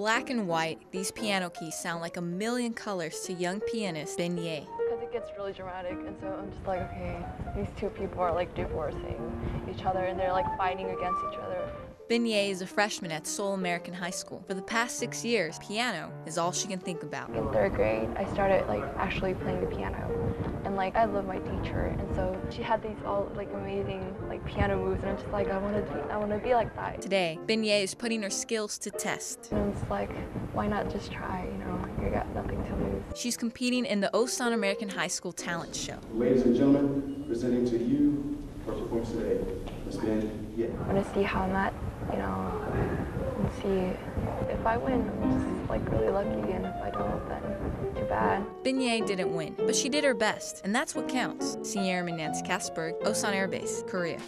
Black and white, these piano keys sound like a million colors to young pianist. Because it gets really dramatic, and so I'm just like, okay, these two people are like divorcing each other and they're like fighting against each other. Bin is a freshman at Seoul American High School. For the past six years, piano is all she can think about. In third grade, I started like actually playing the piano, and like I love my teacher, and so she had these all like amazing like piano moves, and I'm just like I want to be, I want to be like that. Today, Bin is putting her skills to test. And it's like, why not just try? You know, you got nothing to lose. She's competing in the Osan American High School talent show. Ladies and gentlemen, presenting to you for performance today, Ms. Ben Ye. I want to see how I'm at, you know, and see if I win. I'm just like really lucky, and if I don't, then too bad. Bin Ye didn't win, but she did her best, and that's what counts. Sierra Nancy Kasberg, Osan Air Base, Korea.